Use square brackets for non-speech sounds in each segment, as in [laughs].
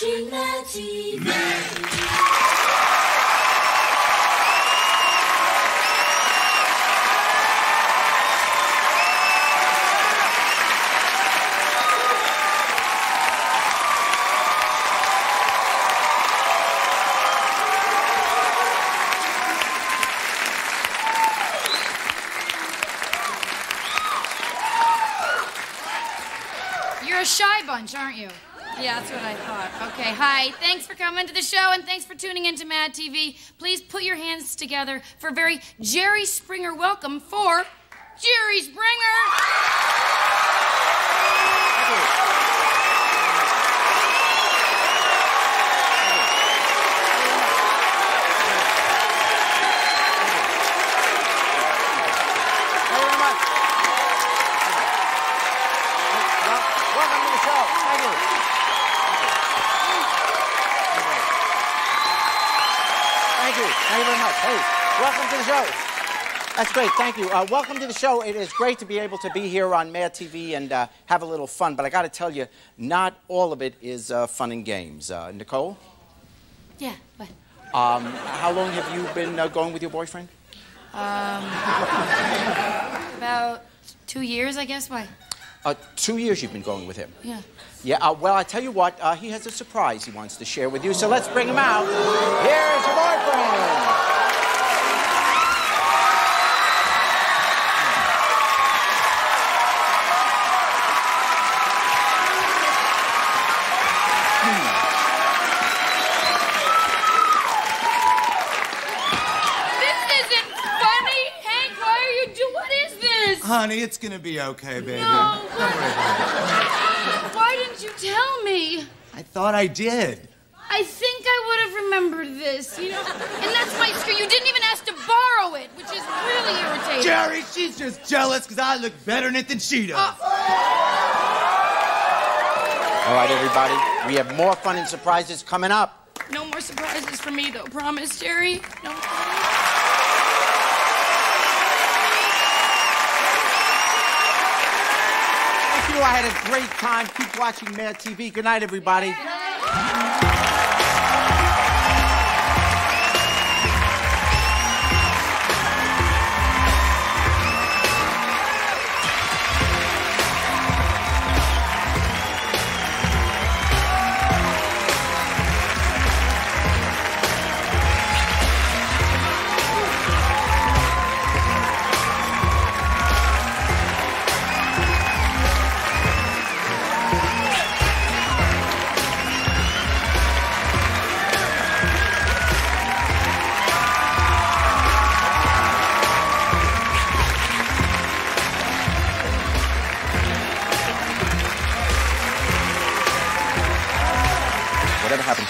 You're a shy bunch, aren't you? Yeah, that's what I thought. Okay, hi. Thanks for coming to the show and thanks for tuning into Mad TV. Please put your hands together for a very Jerry Springer welcome for Jerry Springer. Welcome to the show. Thank you. Thank you. Thank you very much. Hey, welcome to the show. That's great. Thank you. Uh, welcome to the show. It is great to be able to be here on Mad TV and uh, have a little fun. But I got to tell you, not all of it is uh, fun and games. Uh, Nicole, Yeah, what? um, how long have you been uh, going with your boyfriend? [laughs] About two years, I guess. Why? Uh, two years you've been going with him. Yeah. Yeah, uh, well, I tell you what, uh, he has a surprise he wants to share with you, so let's bring him out. Here's your boyfriend. Honey, it's gonna be okay, baby. No, Don't worry about it. Why didn't you tell me? I thought I did. I think I would have remembered this, you know? And that's my skirt. You didn't even ask to borrow it, which is really irritating. Jerry, she's just jealous because I look better in it than she does. Uh, All right, everybody, we have more fun and surprises coming up. No more surprises for me, though. Promise, Jerry? No. I had a great time. Keep watching Mad TV. Good night, everybody.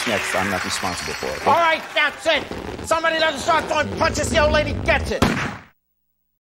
Next, I'm not responsible for it. All right, that's it. Somebody doesn't start throwing punches, the old lady gets it.